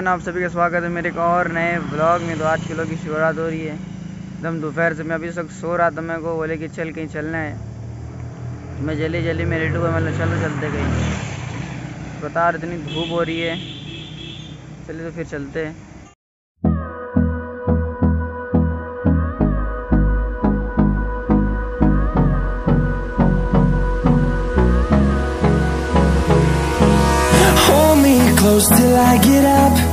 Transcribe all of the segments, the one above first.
Everyone, आप सभी का स्वागत है मेरे एक और नए ब्लॉग में। तो आज किलो की शुरुआत हो रही है। एकदम दोपहर से मैं अभी तक सो रहा था, मेरे को बोले कि चल कहीं चलना है। तो मैं जल्दी जल्दी में रेडी हुआ मतलब चलो चलते कहीं। बता रहे इतनी धूप हो रही है। चलिए तो फिर चलते हैं। Close till I get up.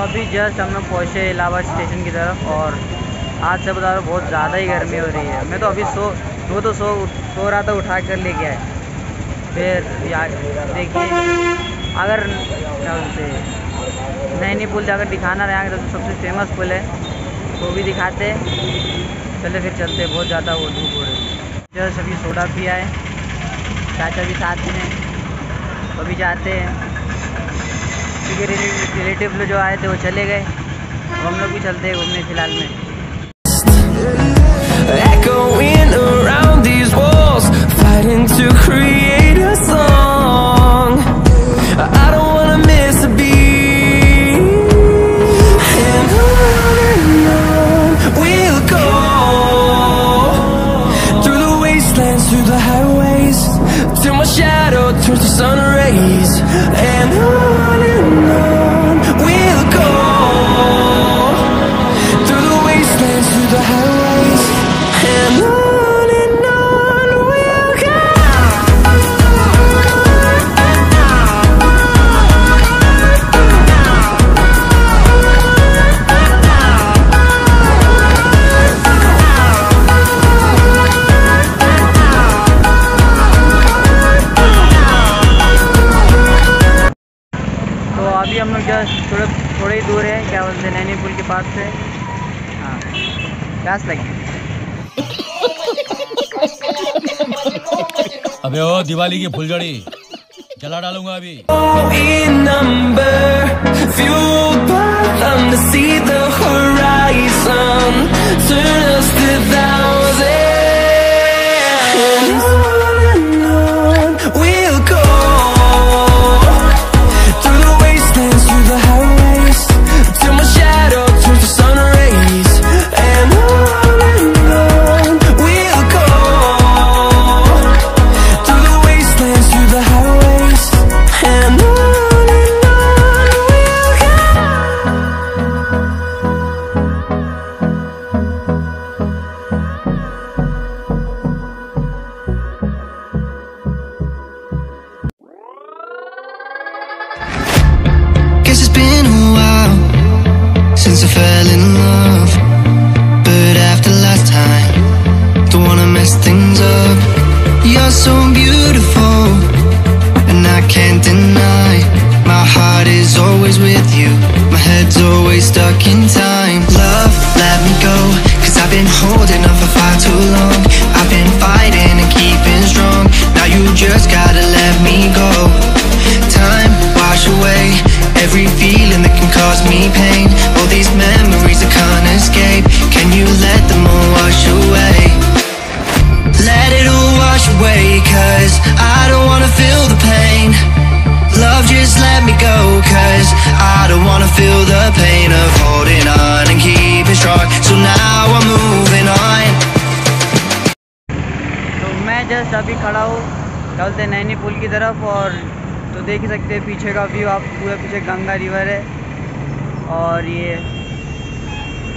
अभी जस्ट हम लोग पहुँचे इलाहाबाद स्टेशन की तरफ़ और आज से बता रहा बहुत ज़्यादा ही गर्मी हो रही है। मैं तो अभी सो, वो तो सो सो रहा था, उठा कर लेके आए फिर यार देखिए, अगर, क्या बोलते नैनी पुल जाकर दिखाना रहा तो सबसे फ़ेमस पुल है, वो भी दिखाते। चले फिर चलते, बहुत ज़्यादा वो धूप हो रही है। अभी सोडा भी आए, चाचा भी साथ में अभी जाते हैं। रिलेटिव जो आए थे, वो चले गए। हम लोग भी चलते हैं घूमने फ़िलहाल में। Echoing around these walls, Fighting to create a song. पास से। हाँ। प्यास लगी अबे ओ दिवाली की फुलझड़ी। जला डालूँगा अभी। Number fell in love. But after last time, don't wanna mess things up. You're so beautiful, and I can't deny. My heart is always with you, my head's always stuck in time. Love, let me go, cause I've been holding on खड़ा हूँ हैं नैनी पुल की तरफ़ और तो देख ही सकते हैं पीछे का व्यू आप पूरा पीछे गंगा रिवर है। और ये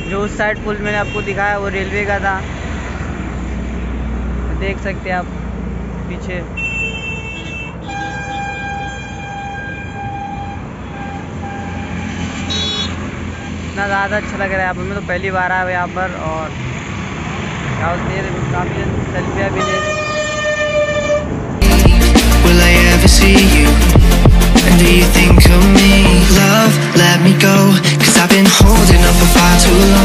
जो उस साइड पुल मैंने आपको दिखाया, वो रेलवे का था। तो देख सकते हैं आप पीछे। इतना ज़्यादा अच्छा लग रहा है पर मैं तो पहली बार आया हूँ यहाँ पर और काफ़ी सेल्फियाँ भी ले ever see you? And do you think of me? Love, let me go Cause I've been holding up for far too long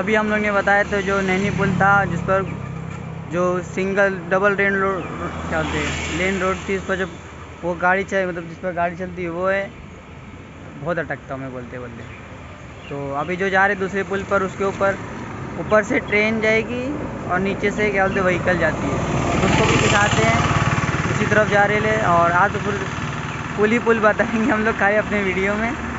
अभी हम लोग ने बताया तो जो नैनी पुल था, जिस पर जो सिंगल डबल रेन रोड क्या बोलते हैं लेन रोड थी, उस पर जब वो गाड़ी चल मतलब जिस पर गाड़ी चलती है, वो है, बहुत अटकता हूँ मैं बोलते बोलते। तो अभी जो जा रहे दूसरे पुल पर, उसके ऊपर ऊपर से ट्रेन जाएगी और नीचे से क्या बोलते व्हीकल जाती है। तो उसको भी दिखाते हैं, उसी तरफ़ जा रहे ले और आज तो पुल ही पुल बताएँगे हम लोग खाए अपने वीडियो में।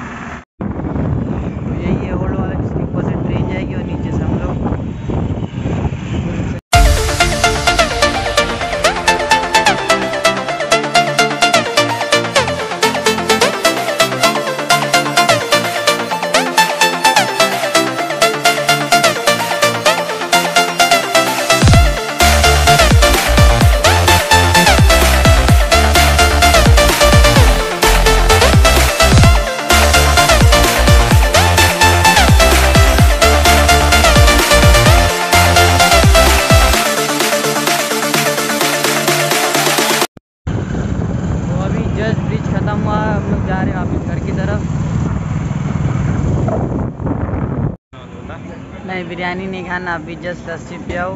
नहीं बिरयानी नहीं खाना अभी जस्ट लस्सी पियाओ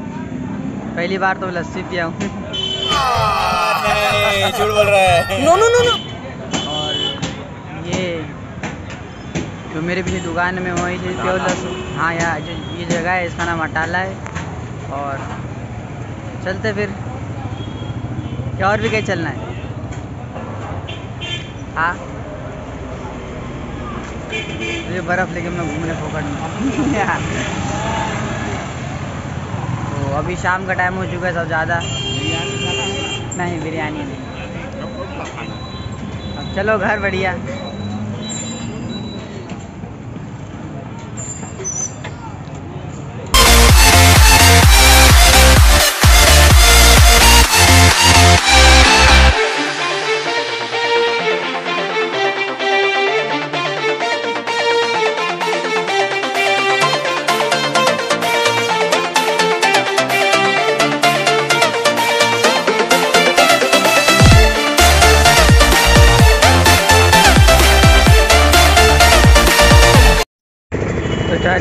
पहली बार तो लस्सी पियाओ झूठ बोल रहा है। नो नो नो नो और ये जो मेरे पीछे दुकान में वहीं से प्योर लहसुन हाँ यार जो ये जगह है इसका नाम अटाला है। और चलते फिर। क्या और भी कहीं चलना है? हाँ? ये बर्फ़ लेके मैं घूमने फोकट में अभी शाम का टाइम हो चुका है सब ज़्यादा। नहीं बिरयानी नहीं। अब चलो घर बढ़िया।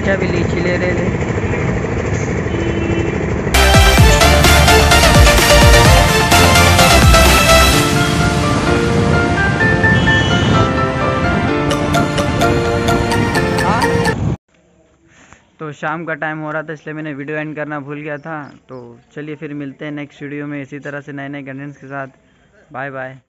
चाचा भी लीची ले रहे थे? तो शाम का टाइम हो रहा था, इसलिए मैंने वीडियो एंड करना भूल गया था। तो चलिए फिर मिलते हैं नेक्स्ट वीडियो में, इसी तरह से नए नए कंटेंट्स के साथ। Bye bye